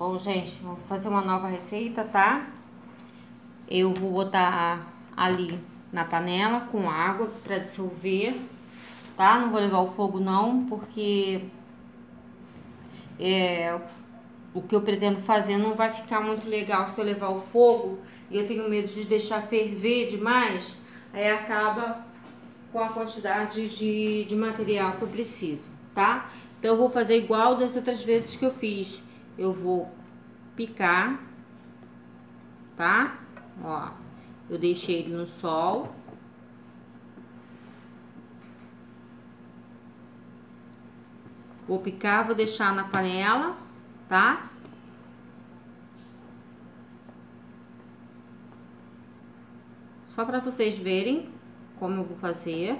Bom, gente, vou fazer uma nova receita, tá? Eu vou botar ali na panela com água para dissolver, tá? Não vou levar o fogo não, porque é, o que eu pretendo fazer não vai ficar muito legal se eu levar o fogo e eu tenho medo de deixar ferver demais, aí acaba com a quantidade de, de material que eu preciso, tá? Então eu vou fazer igual das outras vezes que eu fiz. Eu vou picar, tá? Ó, eu deixei ele no sol. Vou picar, vou deixar na panela, tá? Só para vocês verem como eu vou fazer.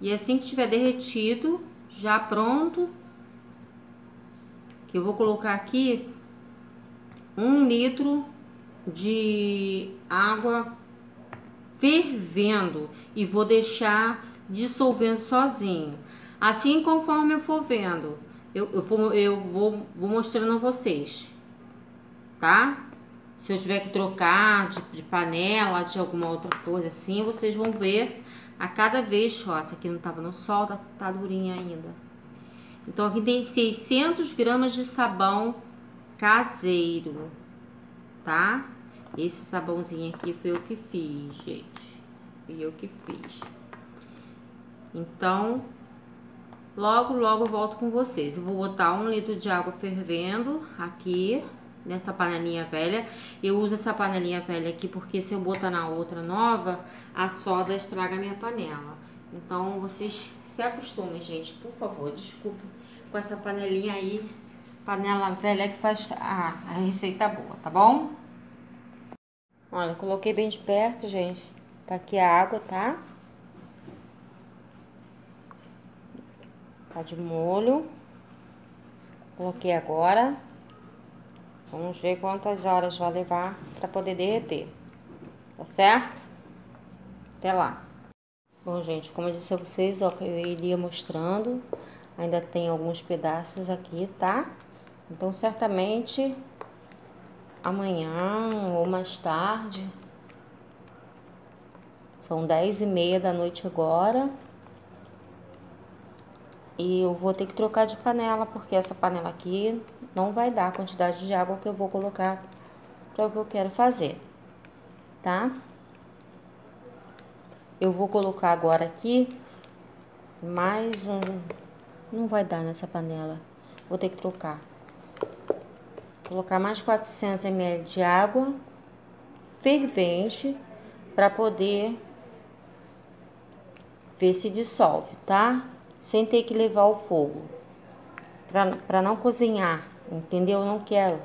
E assim que tiver derretido, já pronto, que eu vou colocar aqui um litro de água fervendo e vou deixar dissolvendo sozinho. Assim conforme eu for vendo, eu, eu, vou, eu vou, vou mostrando a vocês, tá? Se eu tiver que trocar de, de panela, de alguma outra coisa assim, vocês vão ver a cada vez, ó, essa aqui não tava no sol, tá, tá durinha ainda. Então, aqui tem 600 gramas de sabão caseiro, tá? Esse sabãozinho aqui foi eu que fiz, gente. Foi eu que fiz. Então, logo, logo volto com vocês. Eu vou botar um litro de água fervendo aqui nessa panelinha velha. Eu uso essa panelinha velha aqui porque se eu botar na outra nova, a soda estraga a minha panela. Então, vocês se acostumem, gente, por favor, desculpe com essa panelinha aí, panela velha que faz a, a receita boa, tá bom? Olha, coloquei bem de perto, gente. Tá aqui a água, tá? Tá de molho. Coloquei agora. Vamos ver quantas horas vai levar para poder derreter. Tá certo? Até lá. Bom, gente, como eu disse a vocês, ó, eu iria mostrando. Ainda tem alguns pedaços aqui, tá? Então, certamente, amanhã ou mais tarde. São dez e meia da noite agora. E eu vou ter que trocar de panela, porque essa panela aqui não vai dar a quantidade de água que eu vou colocar para o que eu quero fazer, tá? Eu vou colocar agora aqui mais um... Não vai dar nessa panela. Vou ter que trocar. Colocar mais 400 ml de água fervente para poder ver se dissolve, tá? sem ter que levar ao fogo. Para não cozinhar, entendeu? Eu não quero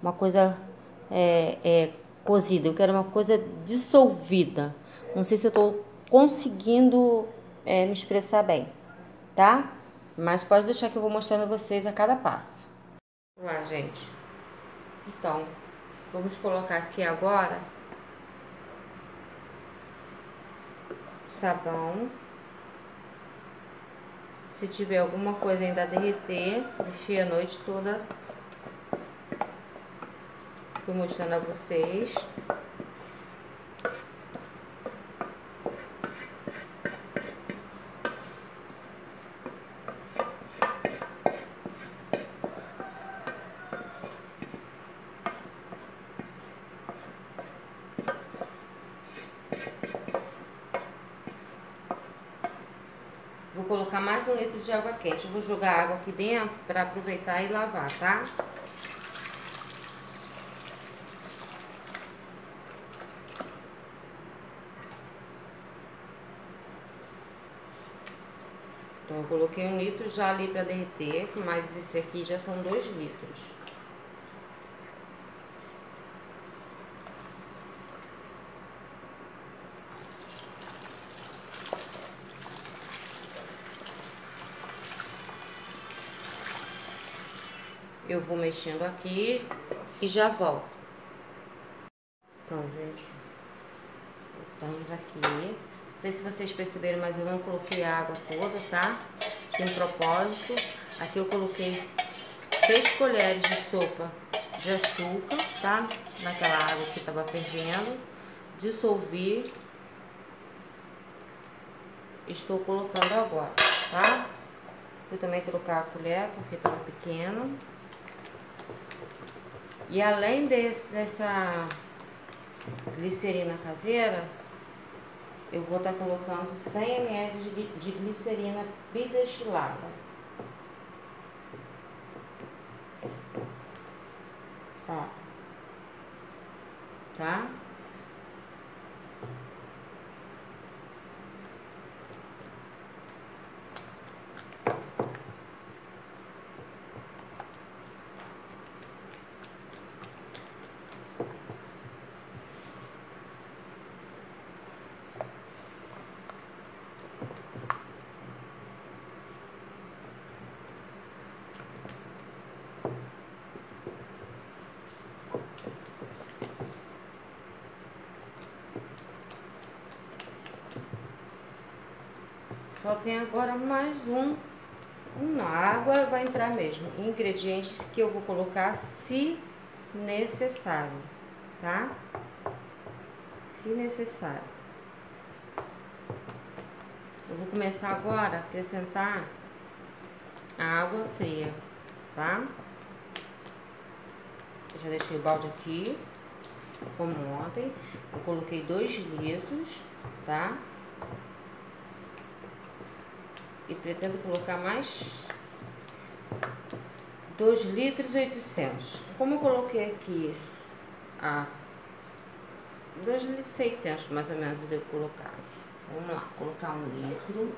uma coisa é, é, cozida, eu quero uma coisa dissolvida. Não sei se eu estou conseguindo é, me expressar bem, tá? Mas pode deixar que eu vou mostrando a vocês a cada passo. Vamos lá, gente. Então, vamos colocar aqui agora sabão. Se tiver alguma coisa ainda a derreter, deixei a noite toda. Fui mostrando a vocês. Colocar mais um litro de água quente. Eu vou jogar água aqui dentro para aproveitar e lavar, tá? Então, eu coloquei um litro já ali para derreter, mas esse aqui já são dois litros. Eu vou mexendo aqui e já volto. Então, gente, voltamos aqui. Não sei se vocês perceberam, mas eu não coloquei a água toda, tá? Tem propósito. Aqui eu coloquei 6 colheres de sopa de açúcar, tá? Naquela água que estava fervendo. Dissolvi. Estou colocando agora, tá? Fui também trocar a colher porque estava pequeno. E além desse, dessa glicerina caseira, eu vou estar tá colocando 100 ml de, de glicerina bidestilada. Ó. Tá? Só tem agora mais um. Uma água vai entrar mesmo. Ingredientes que eu vou colocar se necessário, tá? Se necessário. Eu vou começar agora a acrescentar a água fria, tá? Eu já deixei o balde aqui, como ontem. Eu coloquei dois litros, tá? E pretendo colocar mais 2 litros e 800. Como eu coloquei aqui a 2 litros e 600 mais ou menos eu devo colocar. Vamos lá, colocar um litro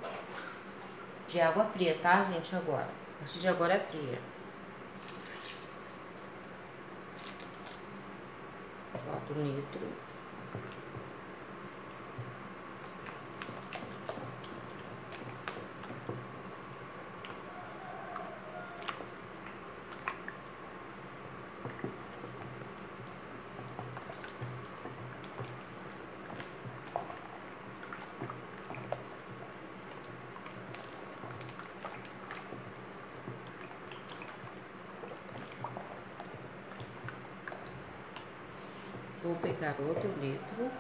de água fria, tá, gente? Agora. A partir de agora é fria. Bota um litro. Vou pegar outro litro.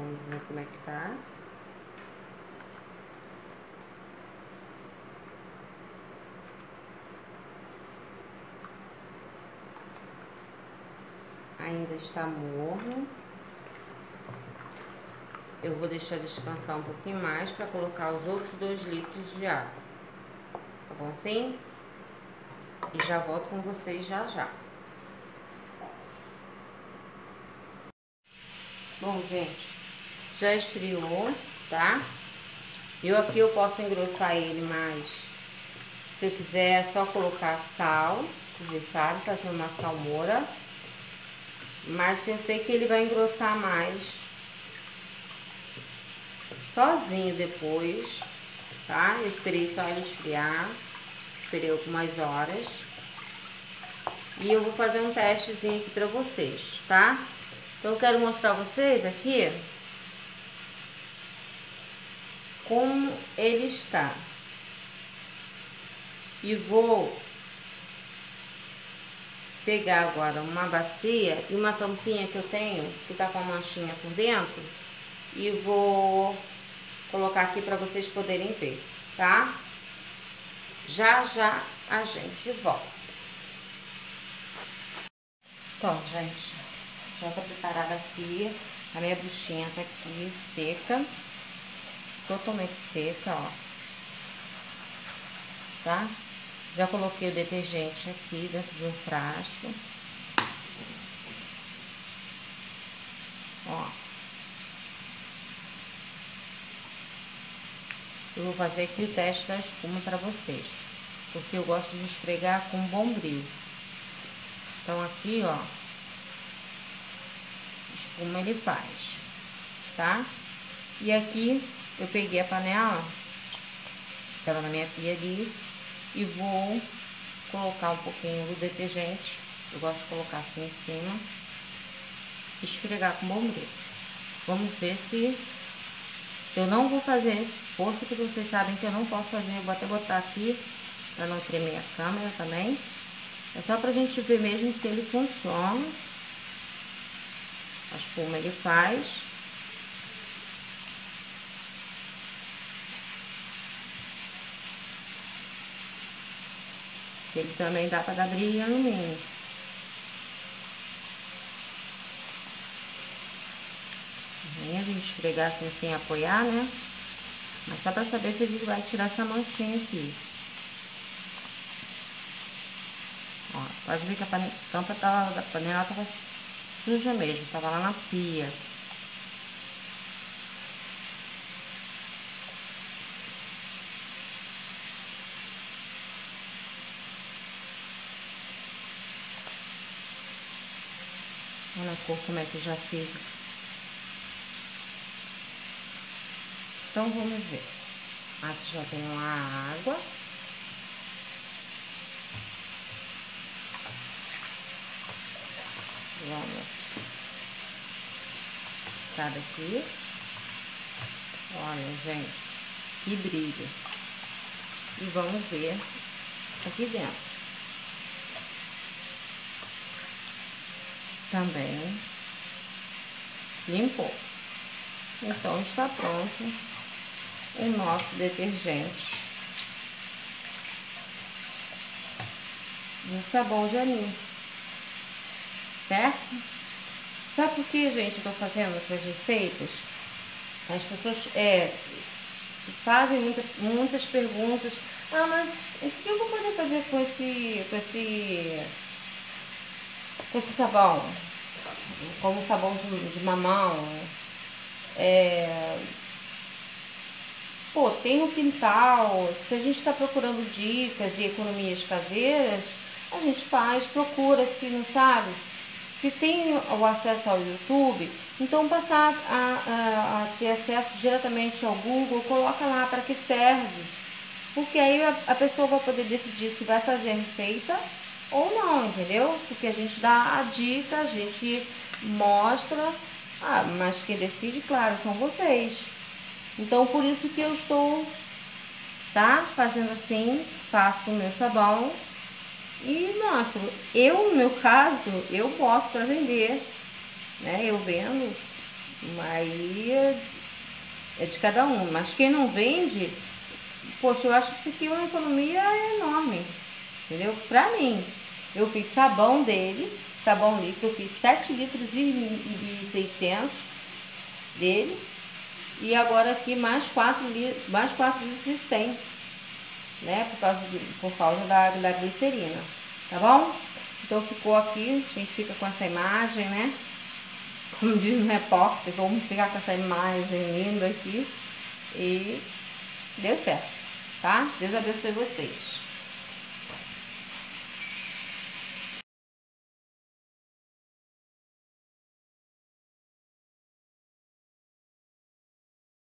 Vamos ver como é que tá. Ainda está morno. Eu vou deixar descansar um pouquinho mais para colocar os outros dois litros de água. Tá bom assim? E já volto com vocês já já. Bom, gente, já esfriou, tá? Eu aqui eu posso engrossar ele mais. Se eu quiser, é só colocar sal, vocês sabem, fazer uma salmoura. Mas eu sei que ele vai engrossar mais sozinho depois, tá? Eu esperei só ele esfriar, esperei algumas horas. E eu vou fazer um testezinho aqui pra vocês, tá? Então, eu quero mostrar vocês aqui como ele está. E vou pegar agora uma bacia e uma tampinha que eu tenho, que tá com a manchinha por dentro, e vou colocar aqui para vocês poderem ver, tá? Já, já a gente volta. Então, gente, já tá preparada aqui. A minha buchinha tá aqui seca. Totalmente seca, ó. Tá? Já coloquei o detergente aqui dentro de um frasco. Ó. Eu vou fazer aqui o teste da espuma para vocês. Porque eu gosto de esfregar com bom brilho. Então, aqui, ó. Espuma ele faz. Tá? E aqui, eu peguei a panela. Tava na minha pia ali e vou colocar um pouquinho do detergente. Eu gosto de colocar assim em cima. Esfregar com bombril. Vamos ver se... Eu não vou fazer força, porque vocês sabem que eu não posso fazer. Eu vou até botar aqui, pra não tremer a câmera também. É só pra gente ver mesmo se ele funciona. A espuma ele faz. Ele também dá para dar brilho no mínimo. A gente esfregar assim sem apoiar, né? Mas só para saber se a gente vai tirar essa manchinha aqui. Ó, pode ver que a tampa tava, da panela tava suja mesmo, tava lá na pia. Olha a cor como é que já fica. Então, vamos ver. Aqui já tem uma água. Vamos. Cada aqui. Olha, gente. Que brilho. E vamos ver aqui dentro. Também limpou. Então, está pronto o nosso detergente no sabão de anil, certo? Sabe por que, gente, eu tô fazendo essas receitas? As pessoas é, fazem muita, muitas perguntas. Ah, mas o que eu vou poder fazer com esse, com esse com esse sabão, como sabão de, de mamão. É... Pô, tem no quintal, se a gente está procurando dicas e economias caseiras, a gente faz, procura, se não sabe. Se tem o acesso ao YouTube, então passar a, a, a ter acesso diretamente ao Google, coloca lá para que serve. Porque aí a, a pessoa vai poder decidir se vai fazer a receita ou não, entendeu? Porque a gente dá a dica, a gente mostra, ah, mas quem decide, claro, são vocês. Então, por isso que eu estou, tá? Fazendo assim, faço o meu sabão e mostro. Eu, no meu caso, eu boto para vender, né? Eu vendo, aí é de cada um. Mas quem não vende, poxa, eu acho que isso aqui é uma economia enorme, entendeu? Pra mim. Eu fiz sabão dele, sabão líquido, eu fiz 7 litros e, e 600 dele. E agora aqui mais 4 litros, mais 4 litros e 100, né? Por causa, de, por causa da, da glicerina, tá bom? Então ficou aqui, a gente fica com essa imagem, né? Como diz no repórter, vamos ficar com essa imagem linda aqui. E deu certo, tá? Deus abençoe vocês.